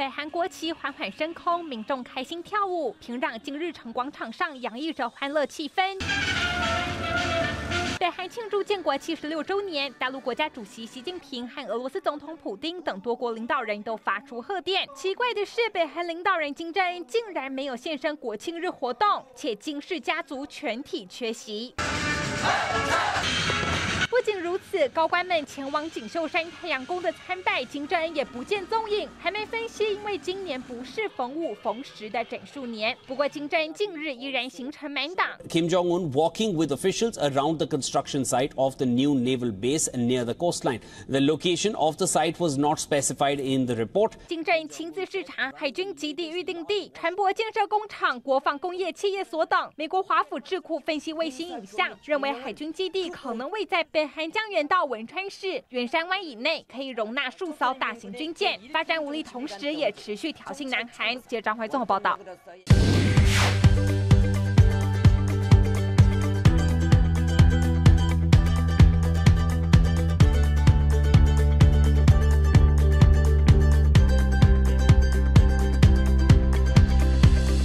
北韩国旗缓缓升空，民众开心跳舞，平壤今日城广场上洋溢着欢乐气氛。北韩庆祝建国七十六周年，大陆国家主席习近平和俄罗斯总统普京等多国领导人都发出贺电。奇怪的是，北韩领导人金正恩竟然没有现身国庆日活动，且金氏家族全体缺席。高官们前往锦绣山太阳宫的参拜，金正恩也不见踪影。还没分析，因为今年不是逢五逢十的整数年。不过，金正恩近日依然行程满档。Kim Jong Un walking with officials around the construction site of the new naval base near the coastline. The location of the site was not specified in the report. 金正恩亲自视察海军基地预定地、船舶建设工厂、国防工业企业所等。美国华府智库分析卫星影像，认为海军基地可能位在北。韩江原到文川市远山湾以内，可以容纳数艘大型军舰发展武力，同时也持续挑衅南韩。接张怀综合报道。